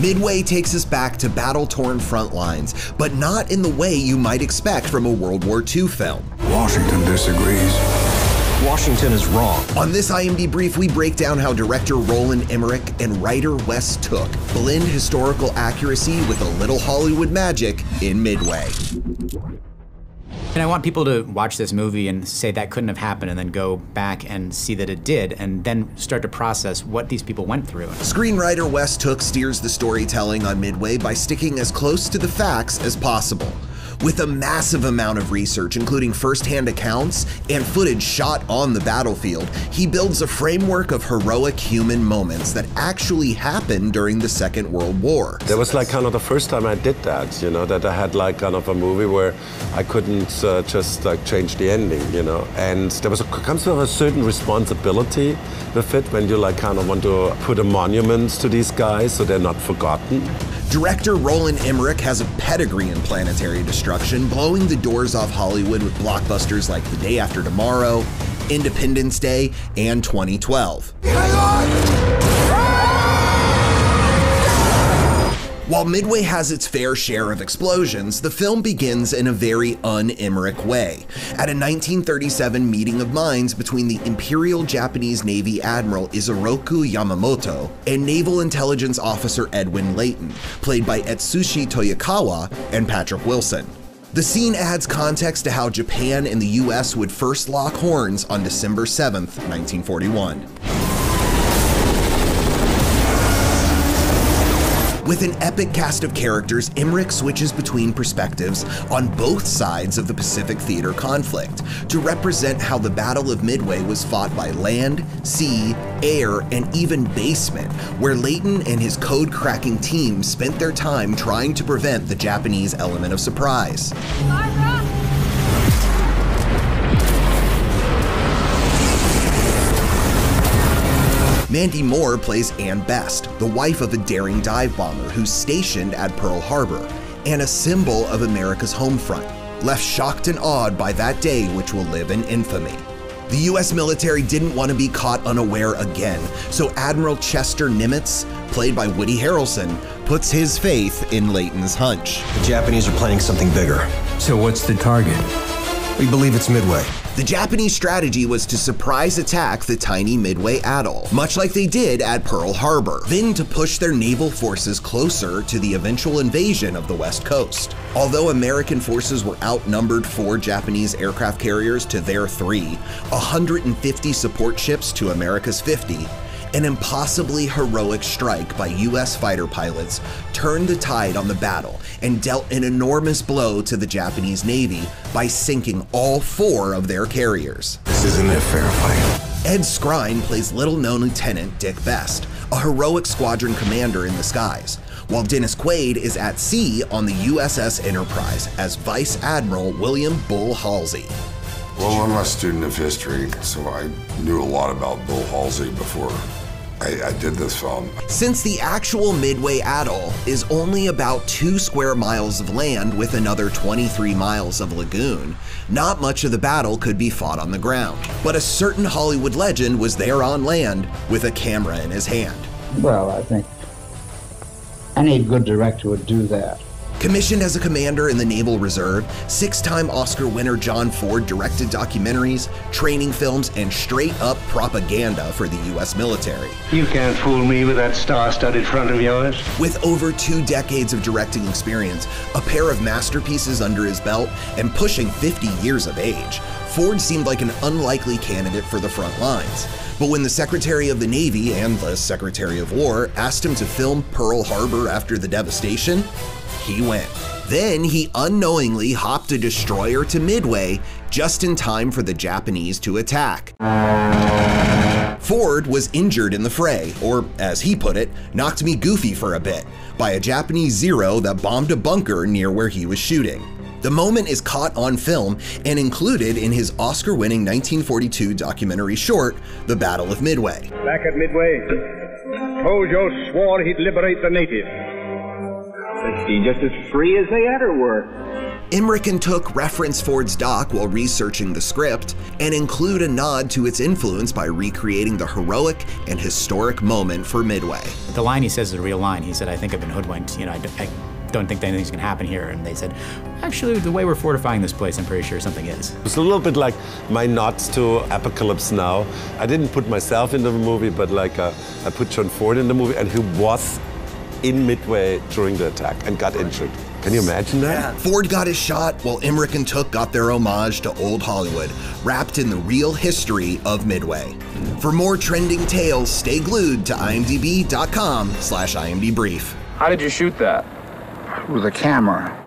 Midway takes us back to battle torn front lines, but not in the way you might expect from a World War II film. Washington disagrees. Washington is wrong. On this IMDbrief, we break down how director Roland Emmerich and writer Wes Tooke blend historical accuracy with a little Hollywood magic in Midway. And I want people to watch this movie and say that couldn't have happened and then go back and see that it did and then start to process what these people went through. Screenwriter Wes Tooke steers the storytelling on Midway by sticking as close to the facts as possible. With a massive amount of research, including firsthand accounts and footage shot on the battlefield, he builds a framework of heroic human moments that actually happened during the Second World War. That was like kind of the first time I did that, you know, that I had like kind of a movie where I couldn't uh, just like change the ending, you know, and there was a, comes with a certain responsibility with it when you like kind of want to put a monument to these guys so they're not forgotten. Director Roland Emmerich has a pedigree in planetary destruction, blowing the doors off Hollywood with blockbusters like The Day After Tomorrow, Independence Day, and 2012. While Midway has its fair share of explosions, the film begins in a very un-Emmerich way, at a 1937 meeting of minds between the Imperial Japanese Navy Admiral Isoroku Yamamoto and Naval Intelligence Officer Edwin Layton, played by Etsushi Toyokawa and Patrick Wilson. The scene adds context to how Japan and the US would first lock horns on December 7, 1941. With an epic cast of characters, Emmerich switches between perspectives on both sides of the Pacific Theater conflict to represent how the Battle of Midway was fought by land, sea, air, and even basement, where Layton and his code cracking team spent their time trying to prevent the Japanese element of surprise. Mandy Moore plays Anne Best, the wife of a daring dive bomber who's stationed at Pearl Harbor, and a symbol of America's home front, left shocked and awed by that day which will live in infamy. The US military didn't want to be caught unaware again, so Admiral Chester Nimitz, played by Woody Harrelson, puts his faith in Layton's hunch. The Japanese are planning something bigger. So what's the target? We believe it's Midway. The Japanese strategy was to surprise attack the tiny Midway Atoll, much like they did at Pearl Harbor, then to push their naval forces closer to the eventual invasion of the West Coast. Although American forces were outnumbered four Japanese aircraft carriers to their three, 150 support ships to America's 50, an impossibly heroic strike by US fighter pilots turned the tide on the battle and dealt an enormous blow to the Japanese Navy by sinking all four of their carriers. This isn't a fair fight. Ed Skrein plays little known Lieutenant Dick Best, a heroic squadron commander in the skies, while Dennis Quaid is at sea on the USS Enterprise as Vice Admiral William Bull Halsey. Well, I'm a student of history, so I knew a lot about Bull Halsey before I, I, did this film. Since the actual Midway Atoll is only about two square miles of land with another 23 miles of lagoon, not much of the battle could be fought on the ground. But a certain Hollywood legend was there on land with a camera in his hand. Well, I think any good director would do that. Commissioned as a commander in the Naval Reserve, six time Oscar winner John Ford directed documentaries, training films, and straight up propaganda for the U.S. military. You can't fool me with that star studded front of yours. With over two decades of directing experience, a pair of masterpieces under his belt, and pushing 50 years of age, Ford seemed like an unlikely candidate for the front lines. But when the Secretary of the Navy and the Secretary of War asked him to film Pearl Harbor after the devastation, he went. Then he unknowingly hopped a destroyer to Midway just in time for the Japanese to attack. Ford was injured in the fray, or as he put it, knocked me goofy for a bit, by a Japanese Zero that bombed a bunker near where he was shooting. The moment is caught on film and included in his Oscar winning 1942 documentary short, The Battle of Midway. Back at Midway, Tojo swore he'd liberate the natives. Let's just as free as they ever were. Emmerich and Tooke reference Ford's doc while researching the script and include a nod to its influence by recreating the heroic and historic moment for Midway. The line he says is a real line. He said, I think I've been hoodwinked. You know, I, don't- I don't think that anything's gonna happen here. And they said, actually, the way we're fortifying this place, I'm pretty sure something is. It's a little bit like my nods to Apocalypse Now. I didn't put myself into the movie, but like uh, I put John Ford in the movie, and he was in Midway during the attack and got injured. Can you imagine that? Ford got his shot while Emmerich and Tooke got their homage to old Hollywood, wrapped in the real history of Midway. For more trending tales, stay glued to imdb.com slash imdbrief. How did you shoot that? With a camera.